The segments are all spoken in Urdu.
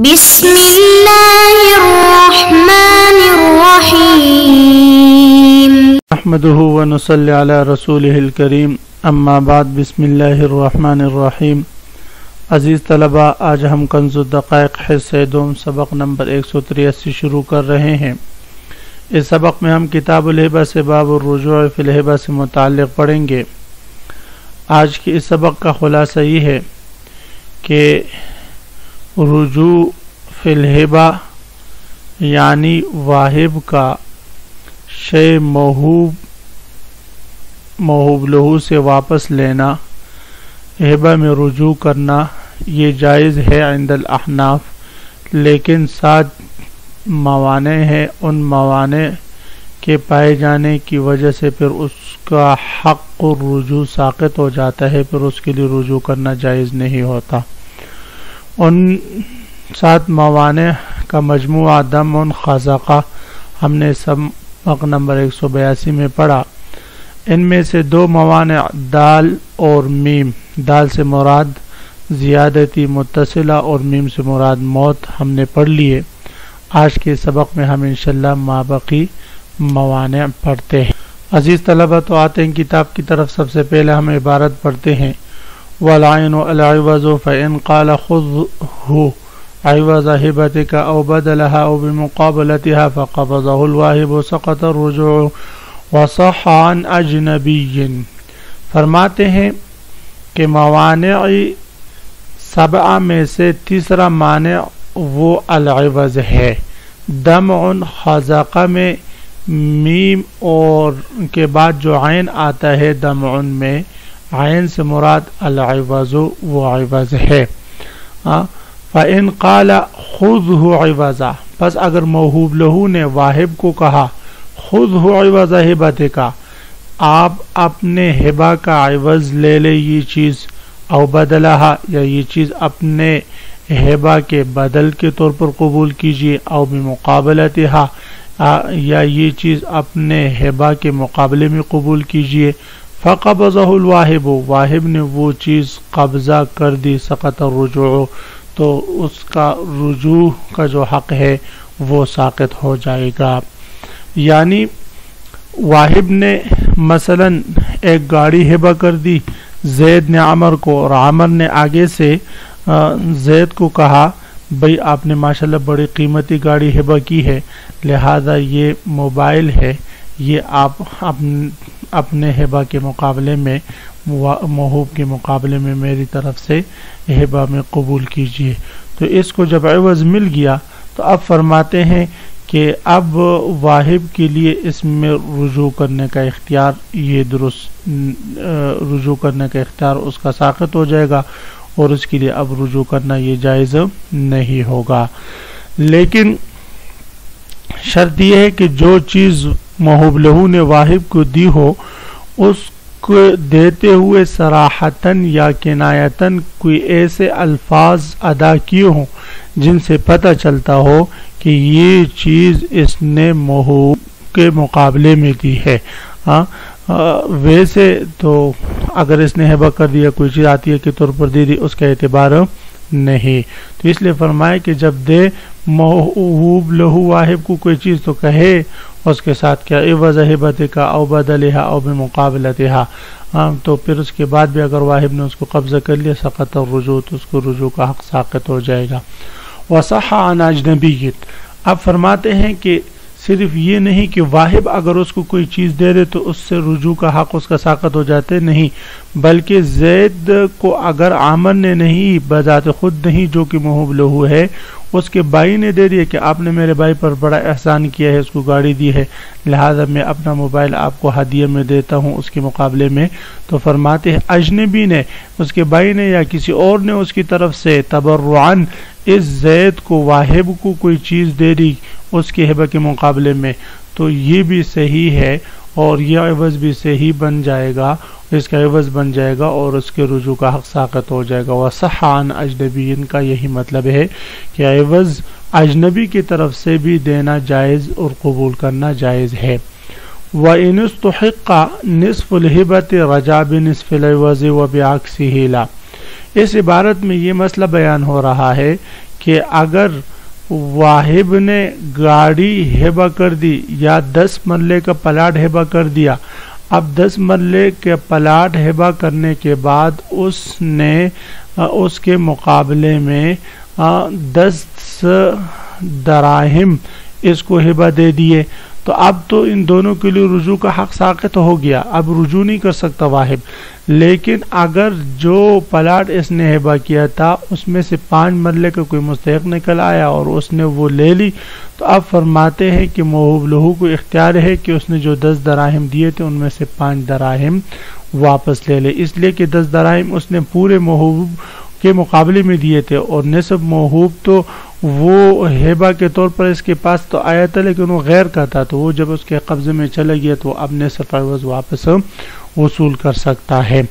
بسم الله الرحمن الرحيم نحمده ونصلي على رسوله الكريم. اما بعد بسم الله الرحمن الرحیم عزیز طلبہ آج ہم کنز الدقائق حصہ دوم، سبق نمبر 183 شروع کر رہے ہیں. اس سبق میں ہم کتاب الہبہ سے باب الرجوع فی الہبہ سے متعلق پڑھیں گے. آج کے اس سبق کا خلاصہ یہ ہے کہ رجوع فی الہبہ یعنی واہب کا شے موہوب موہوب لہو سے واپس لینا ہبہ میں رجوع کرنا، یہ جائز ہے عند الاحناف، لیکن ساتھ موانع ہے ان موانع کے پائے جانے کی وجہ سے پھر اس کا حق رجوع ساقط ہو جاتا ہے، پھر اس کے لیے رجوع کرنا جائز نہیں ہوتا۔ ان سات موانع کا مجموعہ دم ان خازقہ ہم نے سبق نمبر 182 میں پڑھا۔ ان میں سے دو موانع دال اور میم، دال سے مراد زیادتی متصلہ اور میم سے مراد موت ہم نے پڑھ لیے۔ آج کے سبق میں ہم انشاءاللہ مابقی موانع پڑھتے ہیں۔ عزیز طلبہ، تو آتے ہیں کتاب کی طرف سب سے پہلے ہم عبارت پڑھتے ہیں۔ والعین العوض فإن قال خذه عوض هبتك او بدلها او بمقابلتها فقبضه الواهب سقط الرجوع وصح عن اجنبی فرماتے ہیں کہ موانع سبع میں سے تیسرا مانع وہ العوض ہے۔ دمع خزاقہ میں میم اور کے بعد جو عین آتا ہے دمع میں عین سے مراد العوض وہ عوض ہے۔ فَإِن قَالَ خُذْهُ عِوَزَ پس اگر موہوب لہو نے واہب کو کہا، خُذْهُ عِوَزَ ہبت کا آپ اپنے ہبا کا عوض لے لے یہ چیز، او بدلہا، یا یہ چیز اپنے ہبا کے بدل کے طور پر قبول کیجیے، او بمقابلتہا یا یہ چیز اپنے ہبا کے مقابلے میں قبول کیجیے۔ فقبضہ الواہب واہب نے وہ چیز قبضہ کر دی، سقط الرجوع. تو اس کا رجوع کا جو حق ہے، وہ ساقط ہو جائے گا. یعنی واہب نے مثلا ایک گاڑی ہبہ کر دی، زید نے عمر کو، اور عمر نے آگے سے زید کو کہا، بھئی آپ نے ماشاءاللہ بڑی قیمتی گاڑی ہبہ کی ہے، لہذا یہ موبائل ہے، یہ آپ اپنے ہبہ کے مقابلے میں محوب کے مقابلے میں میری طرف سے ہبہ میں قبول کیجیے۔ تو اس کو جب عوض مل گیا، تو اب فرماتے ہیں کہ اب واہب کے لیے اس میں رجوع کرنے کا اختیار، یہ درست رجوع کرنے کا اختیار اس کا ساقط ہو جائے گا اور اس کے لیے اب رجوع کرنا یہ جائز نہیں ہوگا۔ لیکن شرط یہ ہے کہ جو چیز محب لہو نے واہب کو دی ہو، اس کو دیتے ہوئے سراحتاً یا کنایتاً کوئی ایسے الفاظ ادا کیے ہوں جن سے پتہ چلتا ہو کہ یہ چیز اس نے محب کے مقابلے میں دی ہے۔ ہاں ویسے تو اگر اس نے ہبہ کر دیا، کوئی چیز آتی ہے کے طور پر دے دی، اس کا اعتبار نہیں۔ تو اس لیے فرمائے کہ جب دے محوب لہو واہب کو کوئی چیز تو کہے، اس کے ساتھ کیا؟ عوض ہبت کا او بدلہا او بمقابلتہا۔ ہاں، تو پھر اس کے بعد بھی اگر واہب نے اس کو قبضہ کر لیا، سقط اور رجوع تو اس کو رجوع کا حق ساقط ہو جائے گا۔ وصح عن اجنبیت۔ اب فرماتے ہیں کہ صرف یہ نہیں کہ واہب اگر اس کو کوئی چیز دے دے تو اس سے رجوع کا حق اس کا ساقط ہو جاتے نہیں، بلکہ زید کو اگر عامر نے نہیں، بذات خود نہیں جو کہ محب لہو ہے، اس کے بھائی نے دے دیا کہ آپ نے میرے بھائی پر بڑا احسان کیا ہے، اس کو گاڑی دی ہے۔ لہذا میں اپنا موبائل آپ کو ہدیہ میں دیتا ہوں اس کے مقابلے میں۔ تو فرماتے ہیں، اجنبی نے اس کے بھائی نے یا کسی اور نے اس کی طرف سے تبرعن اس زید کو واہب کو کوئی چیز دے دی۔ اس کے حبہ کے مقابلے میں، تو یہ بھی صحیح ہے اور یہ عوض بھی صحیح بن جائے گا، اس کا عوض بن جائے گا اور اس کے رجوع کا حق ساقت ہو جائے گا۔ وصحان اجنبین کا یہی مطلب ہے کہ عوض اجنبی کی طرف سے بھی دینا جائز اور قبول کرنا جائز ہے۔ وَإِنِ اسْتُحِقَّ نِصْفُ الْحِبَةِ رَجَا بِنِصْفِ الْعِوَزِ وَبِعَكْسِهِ لَا اس عبارت میں یہ مسئلہ بیان ہو رہا ہے کہ اگر واحب نے گاڑی ہیبا کر دی یا دس مرلے کا پلاٹ ہیبا کر دیا۔ اب دس مرلے کے پلاٹ ہیبا کرنے کے بعد اس نے، اس کے مقابلے میں، دس دراہم اس کو ہبا دے دیے۔ تو اب تو ان دونوں کے لیے رجوع کا حق ساقت ہو گیا۔ اب رجوع نہیں کر سکتا واحب لیکن اگر جو پلاٹ اس نے ہبا کیا تھا، اس میں سے پانچ مرلے کا کوئی مستحق نکل آیا اور اس نے وہ لے لی، تو اب فرماتے ہیں کہ محب لہو کو اختیار ہے کہ اس نے جو دس دراہم دیے تھے، ان میں سے پانچ دراہم واپس لے لے۔ اس لیے کہ دس دراہم اس نے پورے محبوب کے مقابلے میں دیے تھے اور نصب محوب تو وہ ہیبا کے طور پر اس کے پاس تو آیا تھا، لیکن وہ غیر کا تھا، تو وہ جب اس کے قبضے میں چلے گیا تو اب نصف عوض واپس وصول کر سکتا ہے۔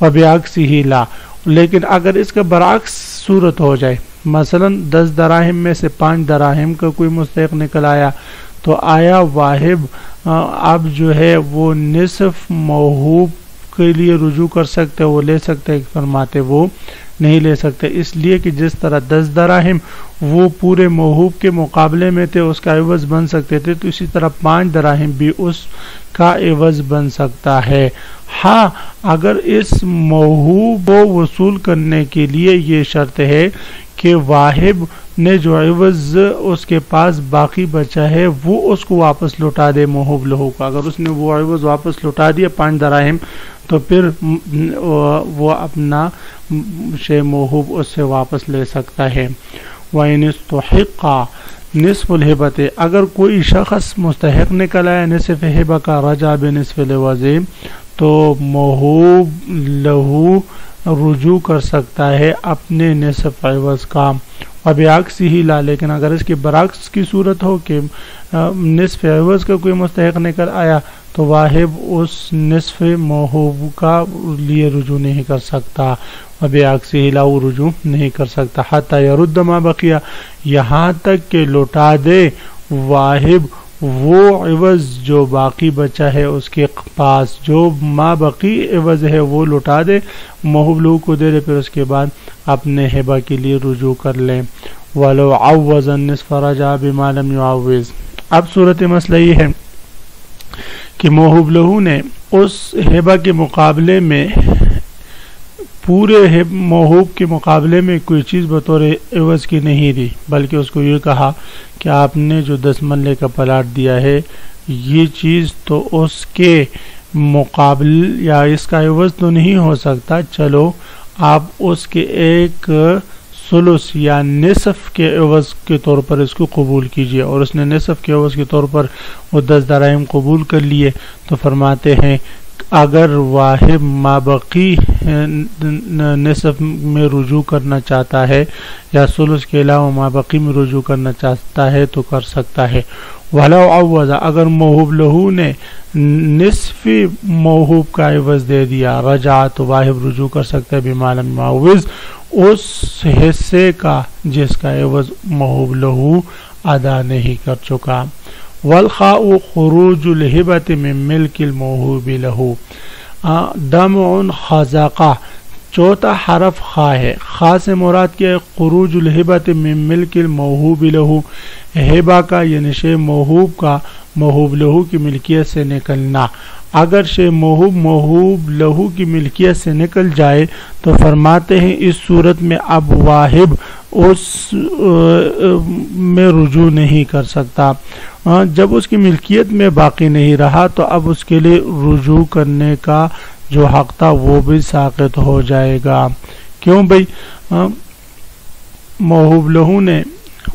وہ بیاکس ہی لا، لیکن اگر اس کا برعکس صورت ہو جائے، مثلا دس دراہم میں سے پانچ دراہم کا کوئی مستحق نکل آیا، تو آیا واحب اب جو ہے وہ نصف محوب کے لیے رجوع کر سکتے، وہ لے سکتے فرماتے وہ نہیں لے سکتے۔ اس لیے کہ جس طرح دس دراہم وہ پورے محوب کے مقابلے میں تھے، اس کا عوض بن سکتے تھے۔ تو اسی طرح پانچ دراہم بھی اس کا عوض بن سکتا ہے۔ ہاں اگر اس محوب کو وصول کرنے کے لیے یہ شرط ہے کہ واحد نے جو عوض اس کے پاس باقی بچا ہے، وہ اس کو واپس لوٹا دے محب لہو کو اگر اس نے وہ عوض واپس لوٹا دیا پانچ دراہم، تو پھر وہ اپنا شے محب اس سے واپس لے سکتا ہے۔ وَإِنِسْتُحِقَّ نصف الحبت اگر کوئی شخص مستحق نکل آیا نصف حبہ کا رجا بنصف لوزی تو محوب لہو رجوع کر سکتا ہے اپنے نصف عوض کا۔ اب عکس ہی لا، لیکن اگر اس کی برعکس کی صورت ہو کہ نصف عوض کا کوئی مستحق نکل آیا، تو واحب اس نصف محوب کا لیے رجوع نہیں کر سکتا۔ اب عکس ہی لاؤ وہ رجوع نہیں کر سکتا۔ حتی یرد ما بقیہ، یہاں تک کہ لوٹا دے واحب وہ عوض جو باقی بچا ہے اس کے پاس جو ما بقی عوض ہے وہ لوٹا دے محبلو کو دے دے، پھر اس کے بعد اپنے حبا کے لیے رجوع کر لیں۔ ولو عوض النصف رجع بما لم يعوض۔ اب صورت مسئلہ یہ ہے کہ محب لہو نے اس حبا کے مقابلے میں پورے محوب کے مقابلے میں کوئی چیز بطور عوض کی نہیں دی، بلکہ اس کو یہ کہا کہ آپ نے جو دس ملے کا پلاٹ دیا ہے، یہ چیز تو اس کے مقابل یا اس کا عوض تو نہیں ہو سکتا۔ چلو، آپ اس کے ایک سلس یا نصف کے عوض کے طور پر اس کو قبول کیجیے۔ اور اس نے نصف کے عوض کے طور پر وہ دس درائم قبول کر لیے۔ تو فرماتے ہیں اگر واحب مابقی نصف میں رجوع کرنا چاہتا ہے یا سلس کے علاوہ مابقی میں رجوع کرنا چاہتا ہے تو کر سکتا ہے۔ ولو عوض، اگر محوب لہو نے نصف محوب کا عوض دے دیا رجا تو واحب رجوع کر سکتا ہے بیمال معوض اس حصے کا جس کا عوض محوب لہو ادا نہیں کر چکا۔ والخاء خروج الحبت من ملک الموہوب لہو۔ دمع خزاقہ چوتھا حرف خا ہے۔ خا سے مراد کیا ہے؟ خروج الحبت من ملک الموہوب لہو۔ ہبا کا یعنی شے موہوب کا، موہوب لہو کی ملکیت سے نکلنا۔ اگر شے محوب محوب لہو کی ملکیت سے نکل جائے تو فرماتے ہیں اس صورت میں اب واحب اس میں رجوع نہیں کر سکتا۔ جب اس کی ملکیت میں باقی نہیں رہا تو اب اس کے لیے رجوع کرنے کا جو حق تھا وہ بھی ساقت ہو جائے گا۔ کیوں بھائی محوب لہو نے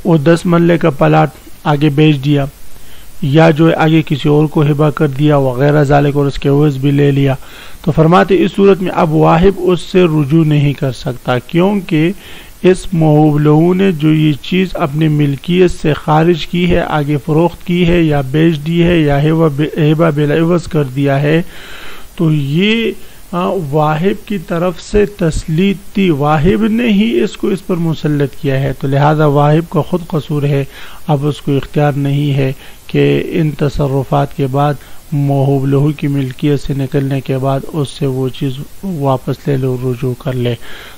وہ دس ملے کا پلاٹ آگے بیچ دیا۔ یا جو آگے کسی اور کو ہبا کر دیا وغیرہ ذالک اور اس کے عوض بھی لے لیا۔ تو فرماتے اس صورت میں اب واحب اس سے رجوع نہیں کر سکتا کیونکہ اس محوب لہو نے جو یہ چیز اپنی ملکیت سے خارج کی ہے، آگے فروخت کی ہے یا بیچ دی ہے یا ہیبا بلعوض کر دیا ہے، تو یہ ہاں، واحب کی طرف سے تسلیت تھی واہب نے ہی اس کو اس پر مسلط کیا ہے۔ تو لہذا واہب کا خود قصور ہے، اب اس کو اختیار نہیں ہے کہ ان تصرفات کے بعد محوب لہو کی ملکیت سے نکلنے کے بعد اس سے وہ چیز واپس لے لو، رجوع کر لے۔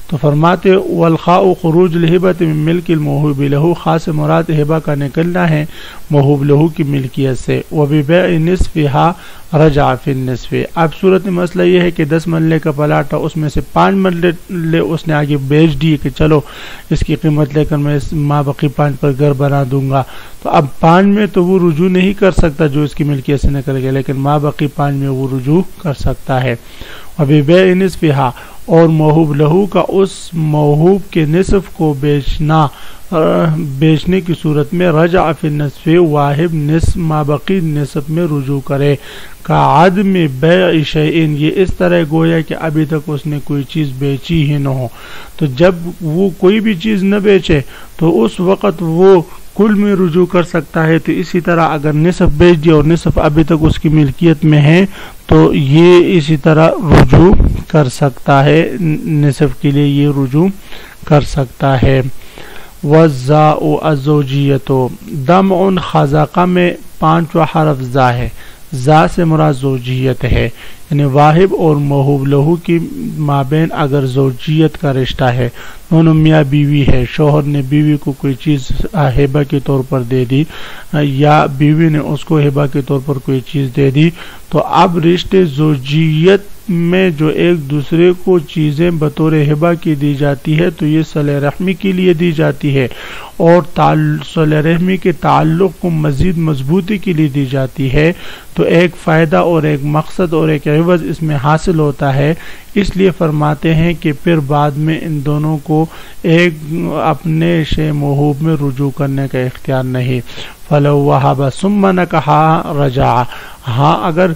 تو فرماتے والخاء خروج الحبت ملک المحوب لہو خاص مراد ہبا کا نکلنا ہے محوب لہو کی ملکیت سے وہ بھی بے نصف ہا رجع فی اب صورت مسئلہ یہ ہے کہ دس مرلے کا پلاٹا اس میں سے پانچ مرلے اس نے آگے بیچ دیے کہ چلو اس کی قیمت لے کر میں ماں بقی پانچ پر گھر بنا دوں گا۔ تو اب پانچ میں تو وہ رجوع نہیں کر سکتا جو اس کی ملکیت سے نکل گیا لیکن ماں بقی پانچ میں وہ رجوع کر سکتا ہے۔ ابھی بے نصف ہا اور محوب لہو کا اس محوب کے نصف کو بیچنا بیچنے کی صورت میں رجع فی النصف واحب نصف مابقی نصف میں رجوع کرے۔ کا عدم بیع شیئن، یہ اس طرح گویا کہ ابھی تک اس نے کوئی چیز بیچی ہی نہ ہو۔ تو جب وہ کوئی بھی چیز نہ بیچے، تو اس وقت وہ کل میں رجوع کر سکتا ہے۔ تو اسی طرح اگر نصف بیچ دیا اور نصف ابھی تک اس کی ملکیت میں ہے، تو یہ اسی طرح رجوع کر سکتا ہے، نصف کے لیے یہ رجوع کر سکتا ہے۔ وزا ازوجیت دم ان خزاقہ میں پانچواں حرف زا ہے۔ زا سے مراد زوجیت ہے۔ یعنی واحب اور محوب لہو کی مابین اگر زوجیت کا رشتہ ہے۔ دونوں میاں بیوی ہے شوہر نے بیوی کو کوئی چیز ہیبا کے طور پر دے دی، یا بیوی نے اس کو ہیبا کے طور پر کوئی چیز دے دی۔ تو اب رشتے زوجیت میں جو ایک دوسرے کو چیزیں بطور ہبا کی دی جاتی ہے، تو یہ صلی رحمی کے لیے دی جاتی ہے اور صلی رحمی کے تعلق کو مزید مضبوطی کے لیے دی جاتی ہے۔ تو ایک فائدہ اور ایک مقصد اور ایک عوض اس میں حاصل ہوتا ہے۔ اس لیے فرماتے ہیں کہ پھر بعد میں ان دونوں کو ایک اپنے شے محوب میں رجوع کرنے کا اختیار نہیں۔ فلو وہابا سما نہ کہا رجا ہاں اگر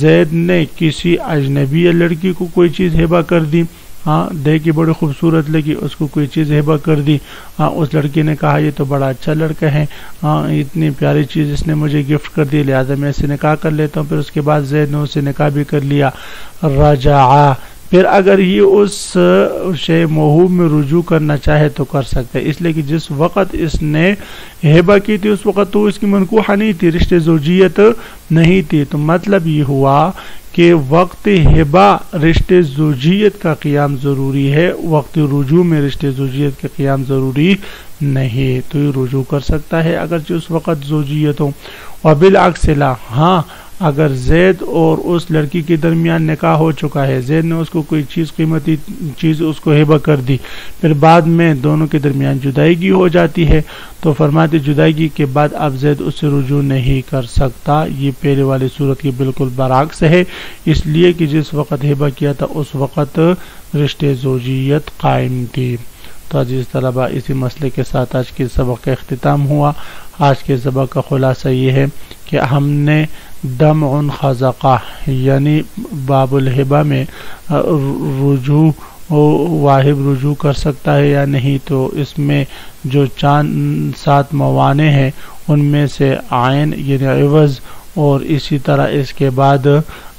زید نے کسی اجنبی لڑکی کو کوئی چیز ہیبا کر دی ہاں دیکھی بڑی خوبصورت لگی، اس کو کوئی چیز ہیبا کر دی ہاں اس لڑکی نے کہا، یہ تو بڑا اچھا لڑکا ہے ہاں اتنی پیاری چیز اس نے مجھے گفٹ کر دی، لہٰذا میں اسے نکاح کر لیتا ہوں۔ پھر اس کے بعد زید نے اسے نکاح بھی کر لیا۔ رجا پھر اگر یہ اس شے محوب میں رجوع کرنا چاہے تو کر سکتے اس لیے کہ جس وقت اس نے ہیبا کی تھی، اس وقت تو اس کی منقوحہ نہیں تھی، رشتے زوجیت نہیں تھی۔ تو مطلب یہ ہوا کہ وقت ہبا رشتے زوجیت کا قیام ضروری ہے، وقت رجوع میں رشتے زوجیت کا قیام ضروری نہیں۔ تو یہ رجوع کر سکتا ہے اگرچہ اس وقت زوجیت ہو اور بالعکس لا ہاں اگر زید اور اس لڑکی کے درمیان نکاح ہو چکا ہے، زید نے اس کو کوئی چیز قیمتی چیز اس کو ہیبا کر دی۔ پھر بعد میں دونوں کے درمیان جدائیگی ہو جاتی ہے۔ تو فرماتے جدائیگی کے بعد اب زید اس سے رجوع نہیں کر سکتا۔ یہ پہلے والی صورت کی بالکل برعکس ہے۔ اس لیے کہ جس وقت ہیبا کیا تھا، اس وقت رشتے زوجیت قائم تھی۔ تو عزیز طلبہ، اسی مسئلے کے ساتھ آج کے سبق کا اختتام ہوا۔ آج کے سبق کا خلاصہ یہ ہے کہ ہم نے دم ان خزقہ یعنی باب الحبا میں رجوع واحب رجوع کر سکتا ہے یا نہیں، تو اس میں جو چاند، سات موانع ہیں، ان میں سے آئین یعنی عوض اور اسی طرح اس کے بعد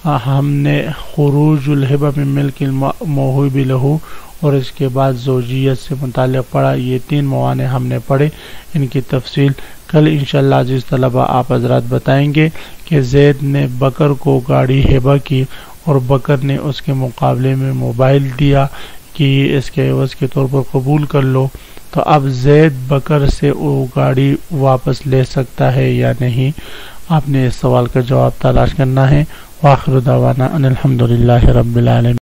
ہم نے خروج الحبا میں مل کے محب لہو اور اس کے بعد زوجیت سے متعلق پڑھا۔ یہ تین موانع ہم نے پڑھے۔ ان کی تفصیل کل انشاءاللہ عزیز طلبہ آپ حضرات بتائیں گے کہ زید نے بکر کو گاڑی ہیبا کی اور بکر نے اس کے مقابلے میں موبائل دیا کہ اس کے عوض کے طور پر قبول کر لو۔ تو اب زید بکر سے وہ گاڑی واپس لے سکتا ہے یا نہیں؟ آپ نے اس سوال کا جواب تلاش کرنا ہے۔ واخر دعوانا ان الحمدللہ رب العالمین۔